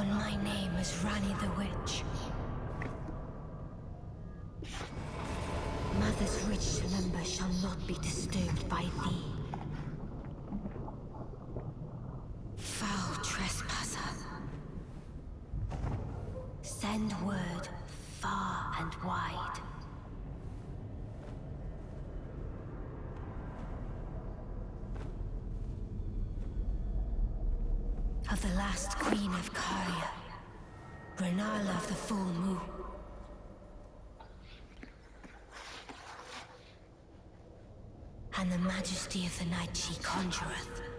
on my name as Ranni the Witch. Mother's rich slumber shall not be disturbed by thee. Foul trespasser. Send word far and wide. Of the last queen of Caria, Rennala of the full moon. And the majesty of the night she conjureth.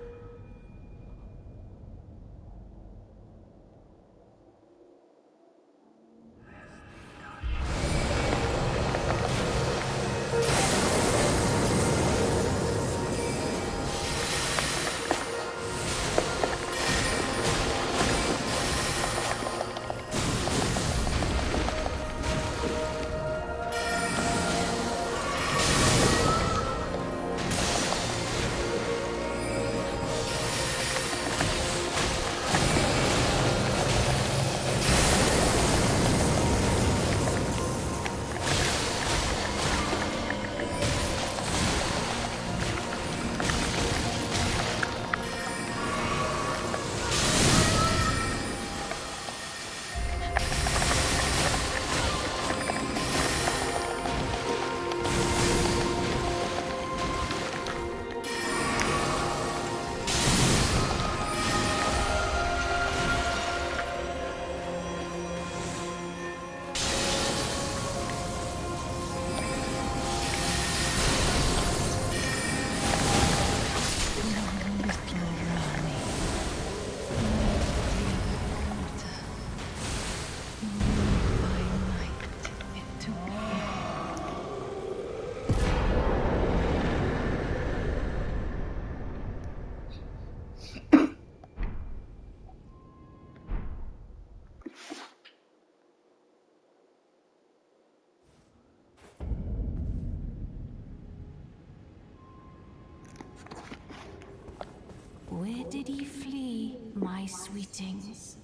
Where did he flee, my sweetings?